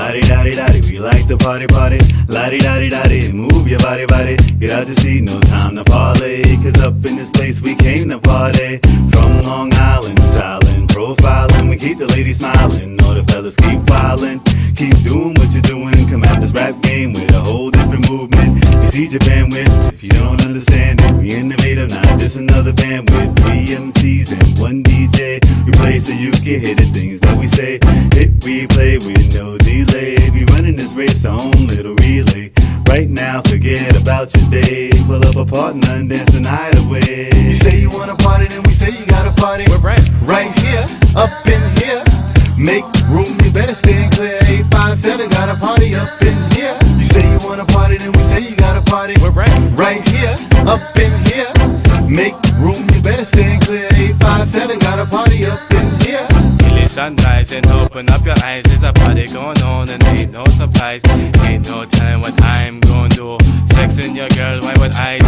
La-di da-di da-di, we like to party party. La-di da-di da-di, move your body body. Get out your seat, no time to parlay. Cause up in this place we came to party. From Long Island, styling, profiling. We keep the ladies smiling, all the fellas keep wildin'. Keep doing what you're doing. Come at this rap game with a whole different movement. You see Japan with, if you don't understand it, we innovative, not just another band with three MCs and one DJ. We play so you can hear the things that we say. Hit replay with no delay. We running this race our own little relay. Right now, forget about your day. Pull up a partner and dance the night away. You say you wanna party, then we say you gotta party. We're right. Right here, up in here. Make room, you better stand clear. 857 got a party up in here. You say you wanna party, then we say you gotta party. We're right. Right here, up in here. Make room, you better stand clear. 857 got a party up in here. Sunrise and open up your eyes. There's a party going on and ain't no surprise. Ain't no telling what I'm gonna do. Sexing your girl, why would I